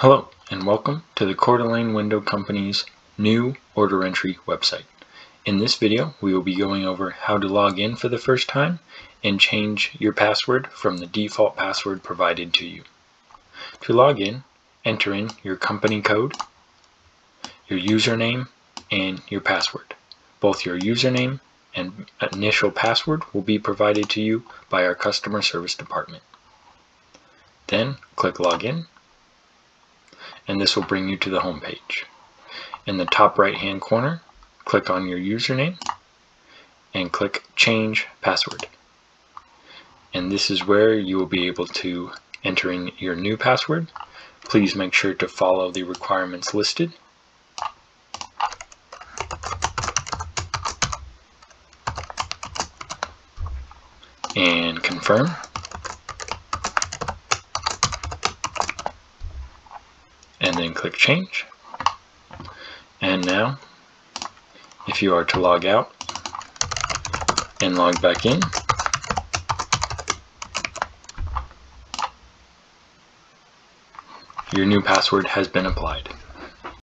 Hello and welcome to the Coeur d'Alene Window Company's new order entry website. In this video we will be going over how to log in for the first time and change your password from the default password provided to you. To log in, enter in your company code, your username, and your password. Both your username and initial password will be provided to you by our customer service department. Then click login and this will bring you to the home page. In the top right hand corner, click on your username and click change password. And this is where you will be able to enter in your new password. Please make sure to follow the requirements listed. And confirm. And then click change. And now, if you are to log out and log back in, your new password has been applied.